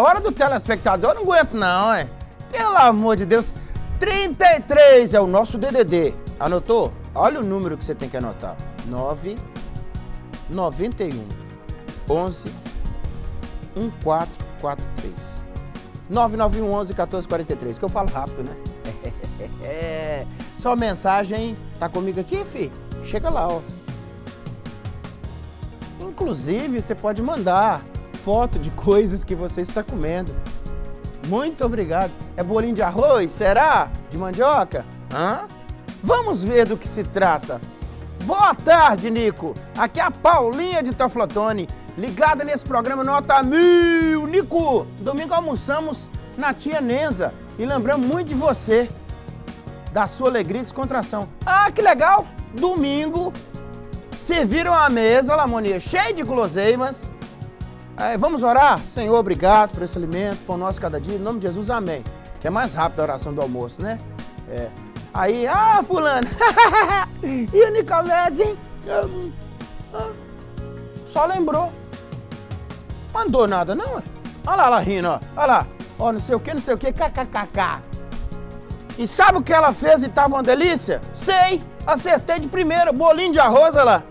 É hora do telespectador, eu não aguento não, é. Pelo amor de Deus. 33 é o nosso DDD. Anotou? Olha o número que você tem que anotar. 9 91 11 1443. 991 11 1443, que eu falo rápido, né? É, só mensagem, tá comigo aqui, fi? Chega lá, ó. Inclusive, você pode mandar foto de coisas que você está comendo. Muito obrigado. É bolinho de arroz? Será? De mandioca? Hã? Vamos ver do que se trata. Boa tarde, Nico. Aqui é a Paulinha de Toflotone, ligada nesse programa Nota Mil. Nico, domingo almoçamos na tia Nenza e lembramos muito de você, da sua alegria e descontração. Ah, que legal! Domingo, serviram a mesa, Lamonia, cheia de guloseimas. É, vamos orar? Senhor, obrigado por esse alimento, por nós cada dia. Em nome de Jesus, amém. Que é mais rápido a oração do almoço, né? É. Aí, ah, fulano, e o Nicomedes, hein? Só lembrou. Mandou nada, não? Olha lá, ela rindo, ó. Olha lá. Ó, não sei o que, não sei o que, kkkk. E sabe o que ela fez e tava uma delícia? Sei, acertei de primeira, bolinho de arroz, olha lá.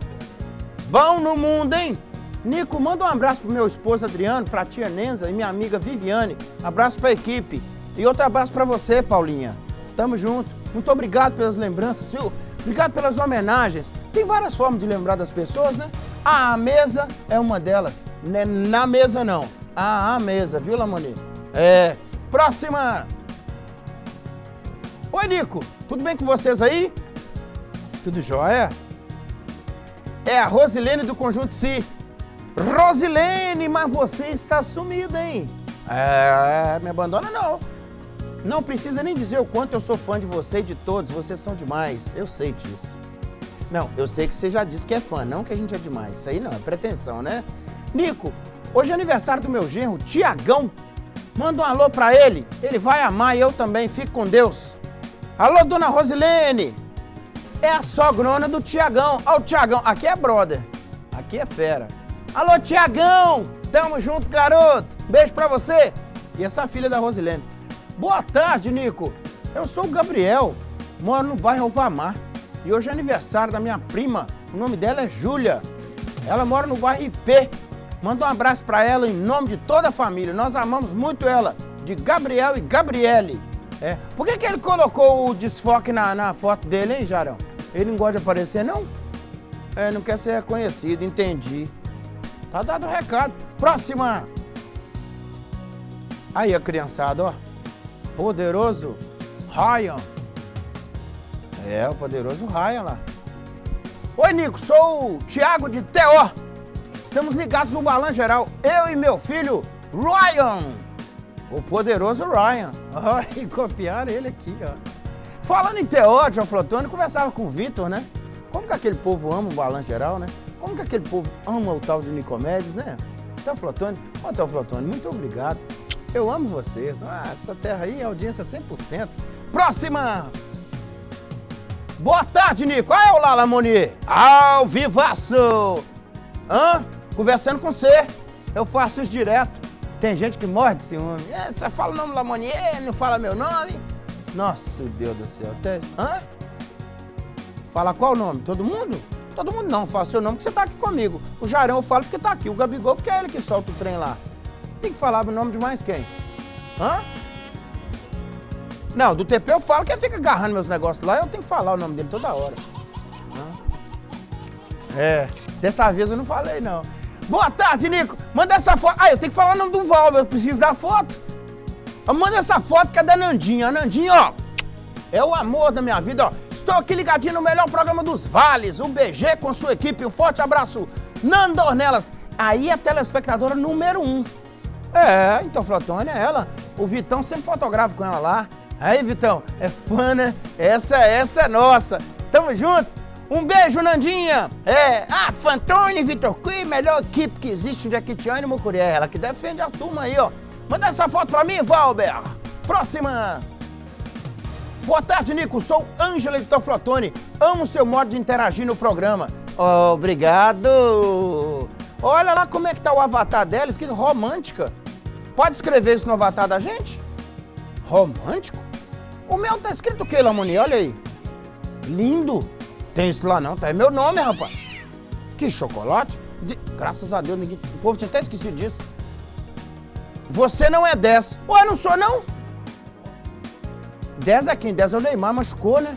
Bom no mundo, hein? Nico, manda um abraço pro meu esposo Adriano, pra tia Nenza e minha amiga Viviane. Abraço pra equipe. E outro abraço pra você, Paulinha. Tamo junto. Muito obrigado pelas lembranças, viu? Obrigado pelas homenagens. Tem várias formas de lembrar das pessoas, né? A mesa é uma delas. Né, na mesa não. A, a mesa, viu, Lamoni? É. Próxima! Oi, Nico. Tudo bem com vocês aí? Tudo jóia? É a Rosilene do Conjunto Si. Rosilene, mas você está sumida, hein? É, me abandona não. Não precisa nem dizer o quanto eu sou fã de você e de todos, vocês são demais. Eu sei disso. Não, eu sei que você já disse que é fã, não que a gente é demais. Isso aí não, é pretensão, né? Nico, hoje é aniversário do meu genro, Tiagão. Manda um alô pra ele, ele vai amar e eu também, fique com Deus. Alô, dona Rosilene! É a sogrona do Tiagão. Ó, o Tiagão, aqui é brother, aqui é fera. Alô, Tiagão! Tamo junto, garoto! Beijo pra você! E essa filha da Rosilene. Boa tarde, Nico. Eu sou o Gabriel, moro no bairro Alvamar. E hoje é aniversário da minha prima. O nome dela é Júlia. Ela mora no bairro IP. Manda um abraço para ela em nome de toda a família. Nós amamos muito ela, de Gabriel e Gabriele. É. Por que, que ele colocou o desfoque na, na foto dele, hein, Jarão? Ele não gosta de aparecer, não? É, não quer ser reconhecido, entendi. Tá dado o recado. Próxima! Aí a criançada, ó poderoso Ryan. É, o poderoso Ryan lá. Oi, Nico, sou o Thiago de Teó. Estamos ligados no Balan Geral, eu e meu filho Ryan. O poderoso Ryan. Olha, e copiaram ele aqui, ó. Falando em Teó, John Flotone, conversava com o Vitor, né? Como que aquele povo ama o Balan Geral, né? Como que aquele povo ama o tal de Nicomedes, né? Então, Flotone, ô, então, Flotone, muito obrigado. Eu amo vocês. Ah, essa terra aí é audiência 100%. Próxima! Boa tarde, Nico. Ah, é o Lala Moni. Ao vivaço! Hã? Conversando com você. Eu faço isso direto. Tem gente que morre de ciúme. É, você fala o nome Lamonier, não fala meu nome. Nossa, Deus do céu. Até... Hã? Fala qual o nome? Todo mundo? Todo mundo não, fala seu nome porque você tá aqui comigo. O Jarão eu falo porque tá aqui. O Gabigol porque é ele que solta o trem lá. Tem que falar o nome de mais quem? Hã? Não, do TP eu falo que ele fica agarrando meus negócios lá, eu tenho que falar o nome dele toda hora. Hã? É, dessa vez eu não falei não. Boa tarde, Nico. Manda essa foto. Ah, eu tenho que falar o nome do Val, eu preciso da foto. Manda essa foto que é da Nandinha. A Nandinha, ó, é o amor da minha vida, ó. Estou aqui ligadinho no melhor programa dos Vales, o BG com sua equipe. Um forte abraço. Nanda Ornelas, aí é a telespectadora número um. É, então é ela. O Vitão sempre fotografa com ela lá. Aí, Vitão, é fã, né? Essa, essa é nossa. Tamo junto. Um beijo, Nandinha. É, ah, Fantone, Vitor Cui, melhor equipe que existe de Aquitiane e. Ela que defende a turma aí, ó. Manda essa foto pra mim, Valber. Próxima. Boa tarde, Nico. Sou Ângela de Toflotone. Amo seu modo de interagir no programa. Obrigado. Olha lá como é que tá o avatar deles, que romântica. Pode escrever isso no avatar da gente? Romântico? O meu tá escrito o que, Lamoni? Olha aí. Lindo. Tem isso lá não, tá? É meu nome, rapaz. Que chocolate. De... Graças a Deus, ninguém... o povo tinha até esquecido disso. Você não é 10. Ué, não sou não? 10 é quem? 10 é o Neymar, machucou, né?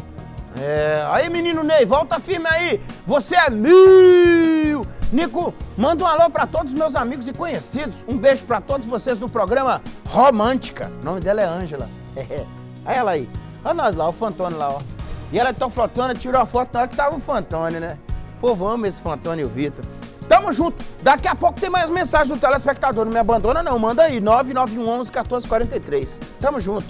É. Aí, menino Ney, volta firme aí. Você é mil. Nico, manda um alô para todos os meus amigos e conhecidos. Um beijo para todos vocês do programa Romântica. O nome dela é Ângela. É. Ela aí. Olha nós lá, o Fantônio lá, ó. E ela tão flotando, tirou a foto hora que tava o Fantônio, né? Pô, vamos esse Fantônio e o Vitor. Tamo junto. Daqui a pouco tem mais mensagem do telespectador. Não me abandona, não. Manda aí. 9911 1443. Tamo junto.